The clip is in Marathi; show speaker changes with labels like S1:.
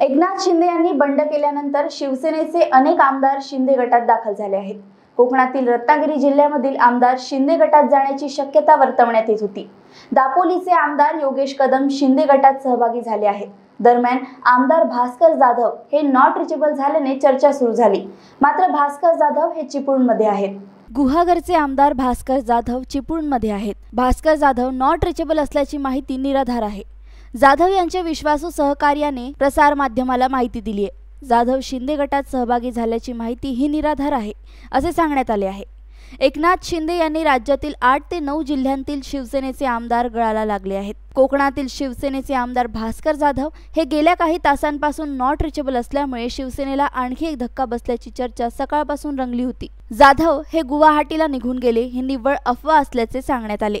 S1: एकनाथ शिंदे यांनी बंड केल्यानंतर शिवसेनेचे अनेक आमदार शिंदे गटात दाखल झाले आहेत. कोकणातील रत्नागिरी जिल्ह्यामधील आमदार शिंदे गटात जाण्याची शक्यता वर्तवण्यात येत होती. दापोलीचे आमदार योगेश कदम शिंदे गटात सहभागी झाले आहेत. दरम्यान आमदार भास्कर जाधव हे नॉट रिचेबल झाल्याने चर्चा सुरू झाली. मात्र भास्कर जाधव हे चिपळूणमध्ये आहेत. गुहागरचे आमदार भास्कर जाधव चिपळूणमध्ये आहेत. भास्कर जाधव नॉट रिचेबल असल्याची माहिती निराधार आहे. जाधव यांच्या विश्वासू सहकार्याने प्रसार माध्यमाला माहिती दिली आहे. जाधव शिंदे गटात सहभागी झाल्याची माहिती ही निराधार आहे असे सांगण्यात आले आहे. एकनाथ शिंदे यांनी राज्यातील आठ ते नऊ जिल्ह्यांतील शिवसेनेचे आमदार गळाला लागले आहेत. कोकणातील शिवसेनेचे आमदार भास्कर जाधव हे गेल्या काही तासांपासून नॉट रिचेबल असल्यामुळे शिवसेनेला आणखी एक धक्का बसल्याची चर्चा सकाळपासून रंगली होती. जाधव हे गुवाहाटीला निघून गेले ही निव्वळ अफवा असल्याचे सांगण्यात आले.